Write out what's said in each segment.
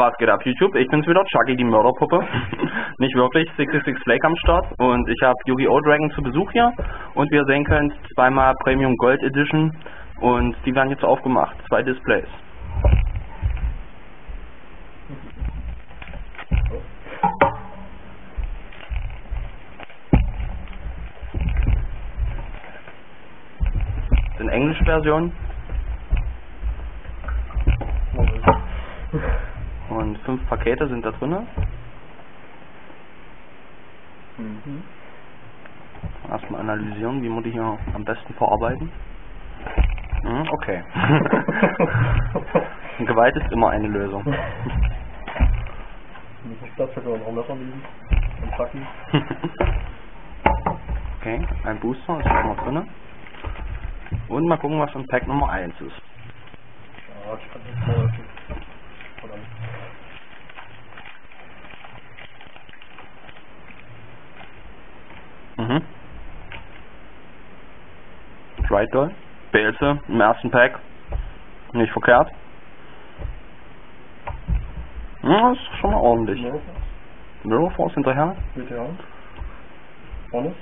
Was geht ab YouTube? Ich bin's wieder, Chucky die Mörderpuppe. Nicht wirklich, 66 Flake am Start und ich habe Yu-Gi-Oh! Dragon zu Besuch hier und wie ihr sehen könnt, zweimal Premium Gold Edition und die werden jetzt aufgemacht, zwei Displays. In Englisch-Version und fünf Pakete sind da drin. Mhm. Erstmal analysieren, wie wir die hier am besten verarbeiten. Hm, okay. Gewalt ist immer eine Lösung. Okay, ein Booster ist auch noch drin. Und mal gucken, was in Pack Nummer 1 ist. Ja, ich kann nicht Right Doll. Belze im ersten Pack. Nicht verkehrt. Ja, ist schon mal ordentlich. Ja, Mirror Force hinterher. BTA. Honest.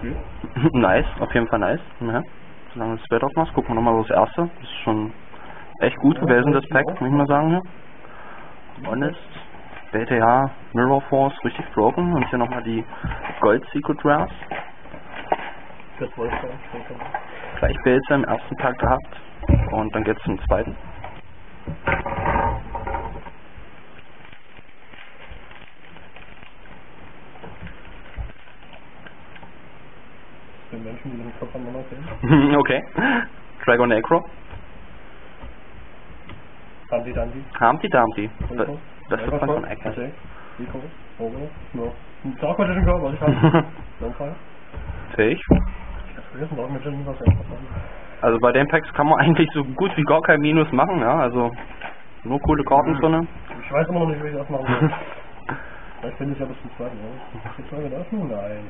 Gut. nice, auf jeden Fall nice. Ja. Solange du das Bett aufmachst, gucken wir nochmal das erste. Das ist schon echt gut Ja, gewesen, das Pack, muss ich mal sagen. Hier. Honest, BTA, Mirror Force, richtig broken. Und hier nochmal die Gold Secret Rares. Für 12 Cent. denke ich. Gleich Belze im ersten Pack gehabt. Und dann geht's zum zweiten. Menschen, die den Kopf aneinander sehen. okay. Dragon Necro. Dandy, Dandy. Humpty Dumpty. Das ist von Eckert. Jake, Rico. Ogo. No. Ein Dark Magician Girl, was ich habe. Longfire. Also bei den Packs kann man eigentlich so gut wie gar kein Minus machen, ja. Also nur coole Karten drinne. Ich weiß immer noch nicht, wie ich das machen soll. Vielleicht finde ich ja bis zum zweiten raus. Die Frage da ist nur nein.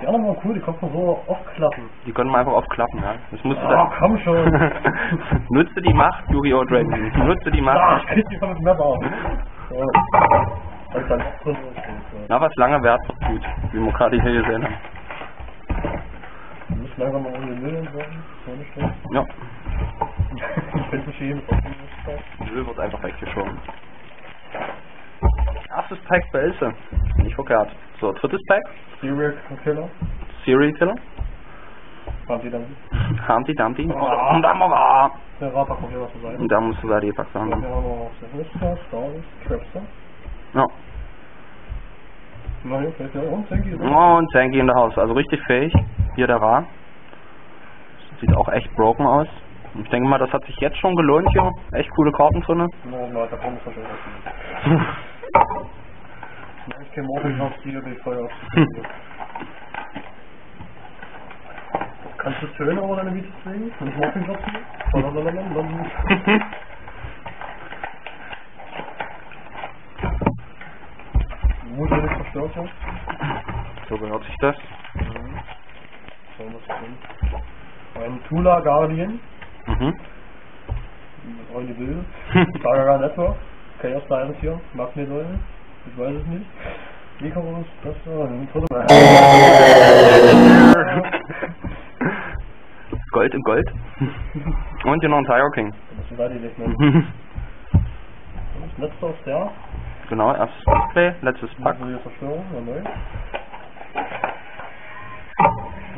Die anderen waren cool, die konnten man so aufklappen. Die können wir einfach aufklappen, ja. Das musst du Ah, dann. komm schon. Nutze die Macht, Yu-Gi-Oh! Dragon. Nutze die Ah, Macht. ich krieg die von dem. So. Auch drin ist. Na, was lange wird gut. Wie wir gerade hier gesehen haben. Wir müssen langsam mal um den Müll entsorgen. So eine Stunde. Ja. Ich bin verschieden. Müll wird einfach weggeschoben. Erstes Pack Belze. Nicht verkehrt. So, drittes Pack. Serial Killer. Serial Killer. Die dann. Humpty Dumpty. Ah. Und. Der kommt zur Seite. Und da musst du da die Packs Dann haben. wir noch Sinister, Stars, Trapster. Ja. Und Tanky in der Haus. Also richtig fähig. Hier der Ra. Sieht auch echt broken aus. Ich denke mal, das hat sich jetzt schon gelohnt hier. Echt coole Karten raus. Ich kenne Morgen noch die die Feuer. Kannst du Töne über deine Videos legen? Kann ich Morgen? Blablabla. Wo soll ich verstört sein? so gehört sich das. So, was ist Ein Tula Guardian. Mhm. Freunde Bilder. Tagara Network. Chaos Science hier. Magnetoide. Ich weiß es nicht. Icarus, das war ein Foto. Gold im Gold. Und hier noch ein Tiger King. Das ist die nicht mehr. Das letzte aus der. genau, erstes Display, letztes Pack. Zerstörung, ja neu.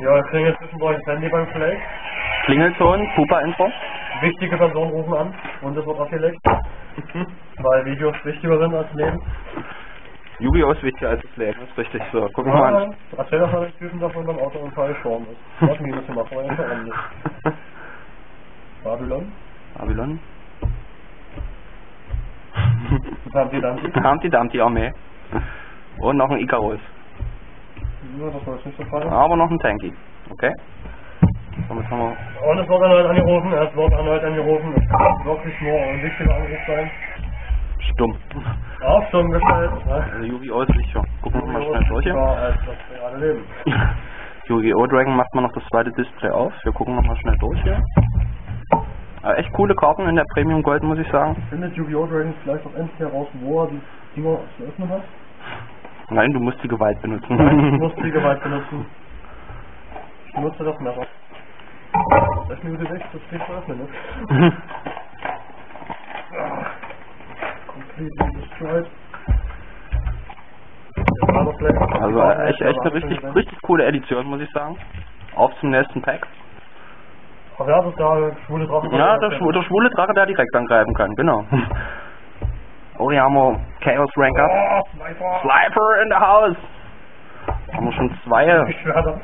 Ja, wir jetzt zwischendurch ein Handy beim Flag. Klingelton, Pupa-Intro. Wichtige Personen rufen an und es wird abgelegt. Weil Videos wichtiger sind als Leben. Yu-Gi-Oh! ist wichtiger als das Leben, ist richtig so. Gucken wir mal an. Erzähl doch mal den Typen davon beim Autounfall gestorben ist. Was Minus gemacht, war ja verändert. Babylon. Babylon. Das die dann. Humpty Dumpty Armee. Und noch ein Icarus. Ja, das war jetzt nicht so falsch. Aber noch ein Tanky. Okay. Damit haben wir Und es wird erneut angerufen, es wird erneut angerufen. Es kann wirklich nur ein wichtiger Anruf sein. stumm. Auf Stumm gestellt. Also Yu-Gi-Oh! ist sicher. Gucken wir mal schnell durch hier. Ja, das reale Leben. Yu-Gi-Oh! Dragon macht man noch das zweite Display auf. Wir gucken noch mal schnell durch hier. Aber echt coole Karten in der Premium Gold, muss ich sagen. Findet Yu-Gi-Oh! Dragons vielleicht auch endlich heraus, wo er die Dinger zu öffnen hat? Nein, du musst die Gewalt benutzen. Nein, ich muss die Gewalt benutzen. Ich benutze das Messer. Das ist wieder weg, das geht zu öffnen, ne? Completely destroyed. Also echt, echt eine richtig, richtig coole Edition, muss ich sagen. Auf zum nächsten Pack. Ach ja, das ist der schwule Drache. Ja, der, schwu- der schwule Drache, der direkt angreifen kann, genau. Oh, wir Chaos Rank Up. Oh, Sniper! Slifer in the house. Haben wir schon zwei. Ich schwöre.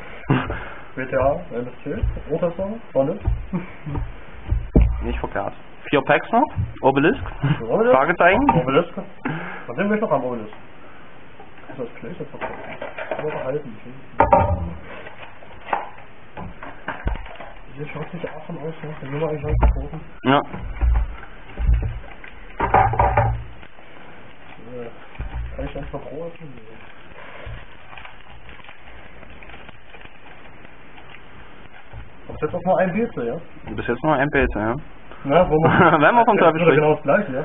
WTA, MSC, Protester, Sonne. Nicht verkehrt. Vier Packs noch. Obelisk. Obelisk? Fragezeichen. Obelisk. Was sind wir noch am Obelisk? Ist das Klöster verkauft? Aber behalten. Hier schaut sich auch von aus, ne? Den Nummer eigentlich heute verkaufen. Ja. Ich einfach öffnen? Nee. Kommt jetzt auch nur ein BC, ja? Bis jetzt nur ein Pilze, ja. Na, wo man. Wenn wir vom Ja, Teufel ist sprechen. genau das gleiche, ja?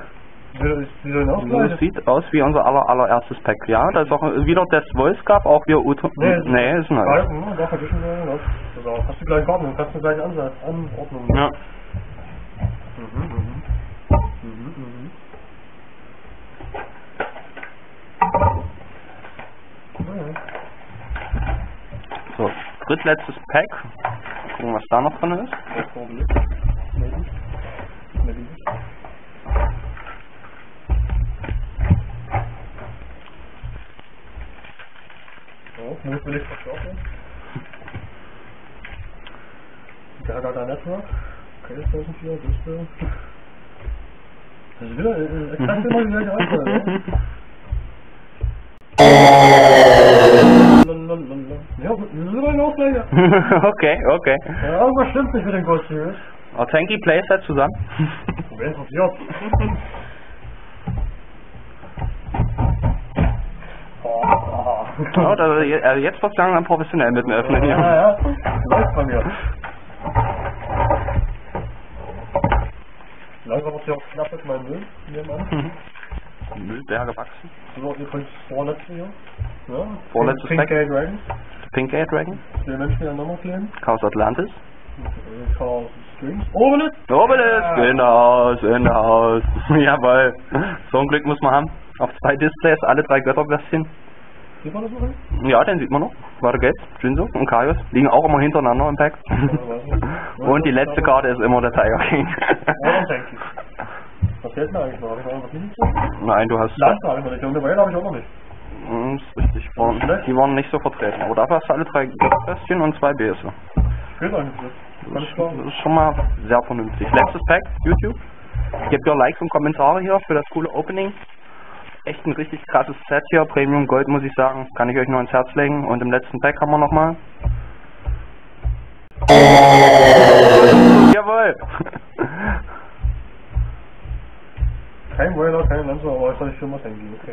Das sieht aus wie unser aller, allererstes Pack. Ja, da ist auch wieder Death Voice Cup, auch wieder Uto. Nee, ist- nee, ist neu. Ja, hm, da vergessen wir das. Auch. Hast du gleich dann kannst du gleich Ansatz, Anordnung. Ja. Mhm, mhm. Mhm, mhm. Ja, So, drittletztes Pack. Gucken, was da noch drin ist. das Problem. Maybe. Maybe. So, mutwillig verstaubt. Gaga Network. Okay, 1004, Liste. Das ist wieder äh, exakt immer die gleiche Anzahl, ne? Lalalala. Ja, das ist das gleiche. okay, okay. Ja, irgendwas stimmt nicht mit den Ghost Series. Autanki Playset zusammen. Wer interessiert? Oh, da, also jetzt wird's langsam professionell mit dem Öffnen hier. Ja, ja, läuft bei mir. Langsam wird ja auch knapp mit meinem Müll nebenan. Mhm. Müllberge wachsen. So, übrigens vorletzte hier. Ja, Vorletztes Pink Pack. Gate Dragons. Pink Gate Dragon. Der Mensch wieder nochmal kleben. Chaos Atlantis. Äh, Chaos Strings. Obelisk. Obelisk in der Haus, in der Haus. Jawohl. So ein Glück muss man haben. Auf zwei Displays, alle drei Götterbestien. Sieht man das noch? Ja, den sieht man noch. Geht's. Jinzo und Kaios liegen auch immer hintereinander im Pack. Und die letzte Karte ist immer der Tiger King. Mir eigentlich noch? Habe ich noch irgendwas gesagt? Nein, du hast. Lanze habe ich noch nicht. Eine Weile habe ich auch noch nicht. Mm, ist richtig. Waren, die waren nicht so vertreten. Aber dafür hast du alle drei Götterbestien und zwei Bäse. Fehlt eigentlich nicht. Das klar. ist schon mal sehr vernünftig. Letztes Pack, YouTube. Gebt ja Likes und Kommentare hier für das coole Opening. Echt ein richtig krasses Set hier. Premium Gold muss ich sagen. Kann ich euch nur ins Herz legen. Und im letzten Pack haben wir nochmal. Jawohl!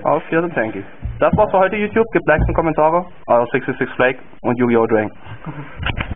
Auf vierte Tanky. Das war's für heute YouTube. Gebt Likes und Kommentare. Euer 66 Flake und Yu-Gi-Oh! Drang.